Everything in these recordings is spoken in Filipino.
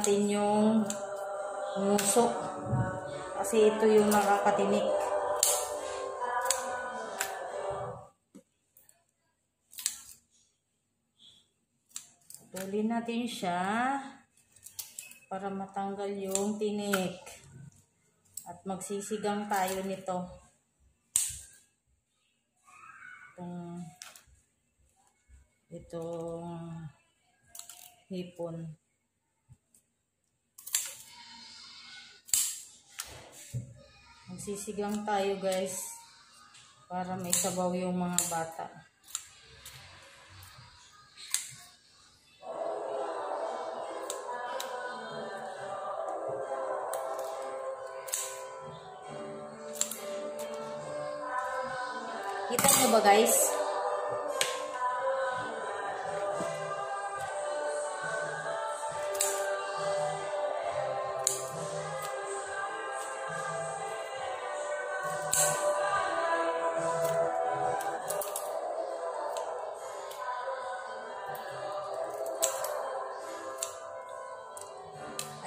natin yung nguso. Kasi ito yung nakakatinik. Putulin natin siya para matanggal yung tinik. At magsisigang tayo nito. Itong itong hipon. Magsisigang tayo guys para may sabaw yung mga bata. Kita nyo ba guys?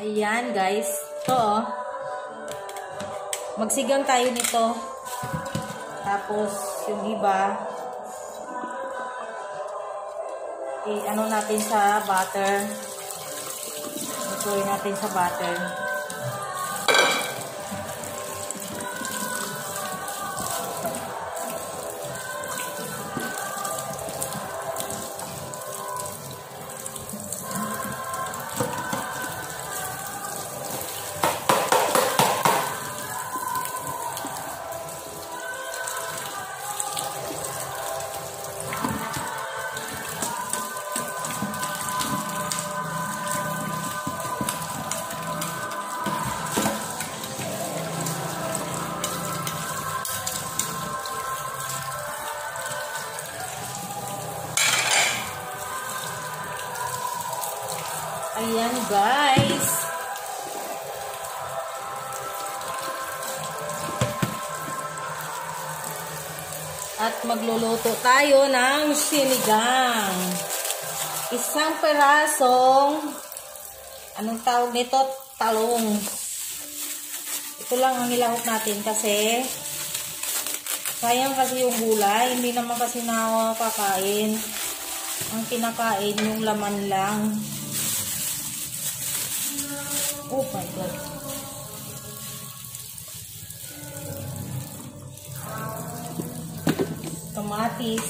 Ayan guys. Ito oh. Magsigang tayo nito. Tapos yung iba eh, ano natin sa butter. Ituloy natin sa butter. Ayan guys. At magluluto tayo ng sinigang. Isang perasong anong tawag nito? Talong. Ito lang ang ilahok natin kasi sayang kasi yung gulay. Hindi naman kasi nakakain. Ang kinakain yung laman lang. Oh my God. Kamatis.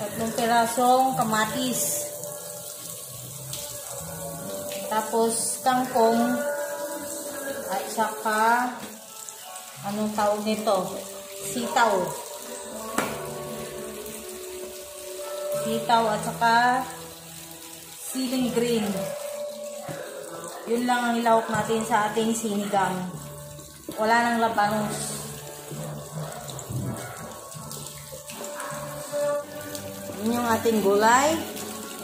Tatlong pirasong kamatis. Tapos kangkong at saka anong tawag nito? Sitaw. sitaw at saka siling green. Yun lang ang ilawak natin sa ating sinigang. Wala nang labanos. Yun yung ating gulay.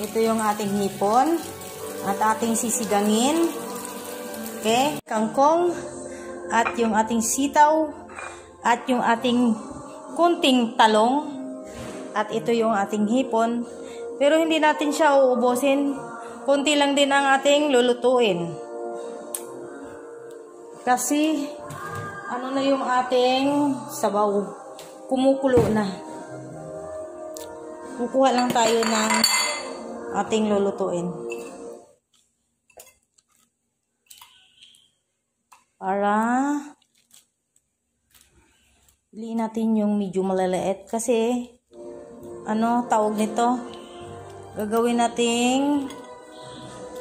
Ito yung ating hipon. At ating sisigangin. Okay? Kangkong. At yung ating sitaw. At yung ating kunting talong. At ito yung ating hipon. Pero hindi natin siya uubusin. Kunti lang din ang ating lulutuin. Kasi, ano na yung ating sabaw. Kumukulo na. Kukuha lang tayo ng ating lulutuin. Para piliin natin yung medyo malalaet kasi ano tawag nito? Gagawin nating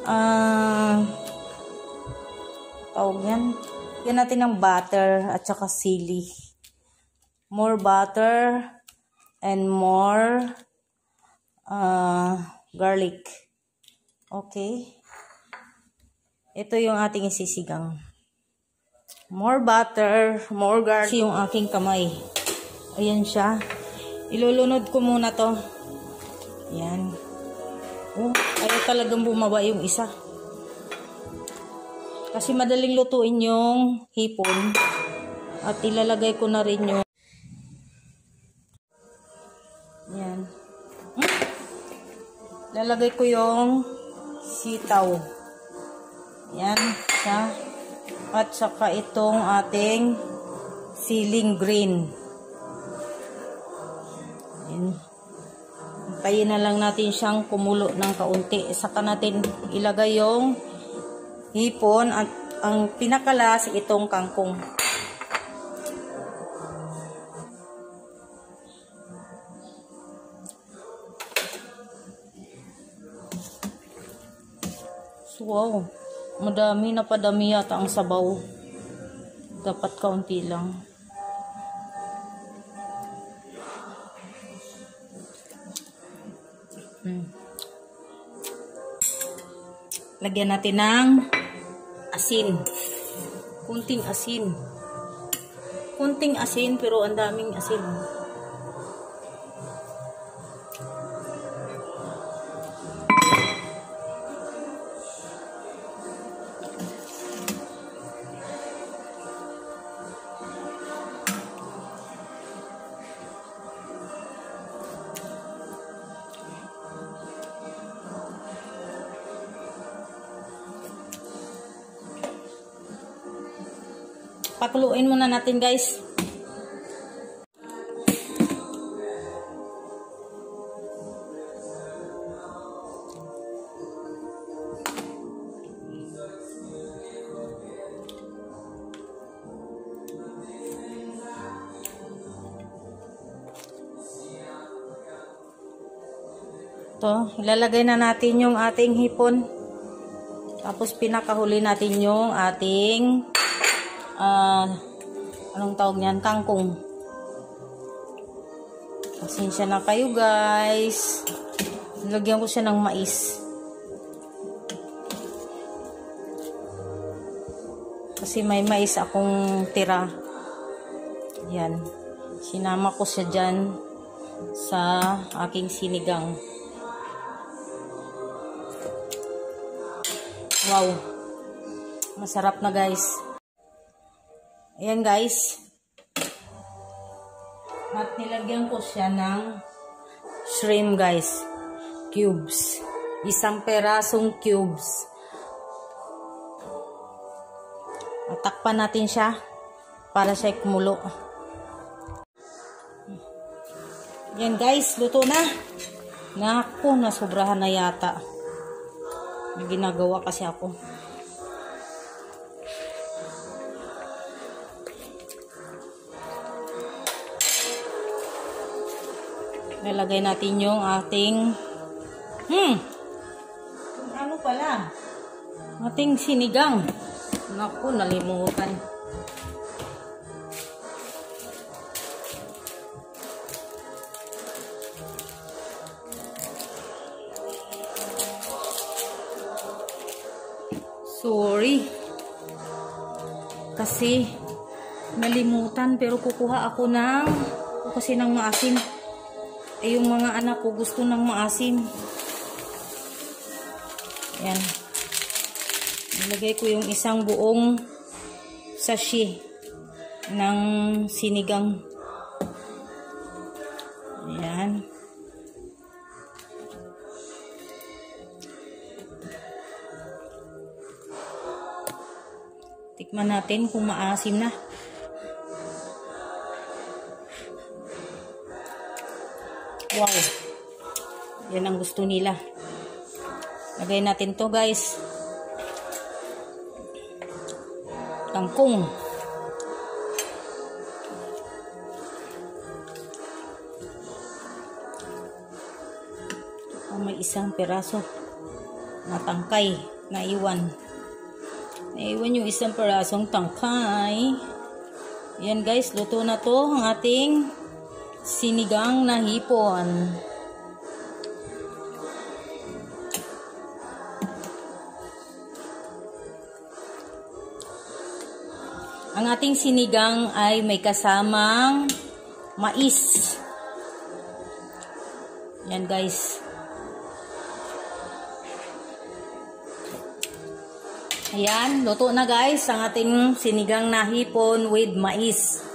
uh, tawag yan yan natin ng butter at saka sili. More butter and more uh, garlic. Okay. Ito yung ating isisigang. More butter more garlic. Yung aking kamay. Ayan siya Ilulunod ko muna to. Yan. Oh, ayaw talagang bumaba yung isa. Kasi madaling lutuin yung hipon. At ilalagay ko na rin yung Yan. Hmm? Lalagay ko yung sitaw. Yan. Sa, at saka itong ating siling green. Antayin na lang natin siyang kumulo ng kaunti. Saka natin ilagay yung hipon at ang pinakalas itong kangkong. So, wow. Madami na padami yata ang sabaw. Dapat kaunti lang. Hmm. Lagyan natin ng asin. Kunting asin. Kunting asin pero ang daming asin. Pakuluin muna natin guys. To, ilalagay na natin yung ating hipon. Tapos pinakahuli natin yung ating uh, anong tawag niyan? Kangkong. Pasensya na kayo guys. Lagyan ko siya ng mais. Kasi may mais akong tira. Yan. Sinama ko siya dyan sa aking sinigang. Wow. Masarap na guys. Ayan guys. At nilagyan ko siya ng shrimp guys. Cubes. Isang perasong cubes. At takpan natin siya para siya kumulo. Yan guys, luto na. Naku, nasobrahan na yata. Ginagawa kasi ako. Lalagay natin yung ating hmm ano pala ating sinigang. Naku, nalimutan. Sorry. Kasi nalimutan pero kukuha ako ng kasi ng maasim. Eh yung mga anak ko gusto ng maasim. Yan. Nilagay ko yung isang buong sashi ng sinigang. Ayan. Tikman natin kung maasim na. Wow. Yan ang gusto nila. Lagay natin to guys. Kangkong. Oh, may isang peraso na tangkay na iwan. Naiwan yung isang perasong tangkay. Yan guys, luto na to ang ating sinigang na hipon. Ang ating sinigang ay may kasamang mais. Yan guys. Ayan, luto na guys ang ating sinigang na hipon with mais.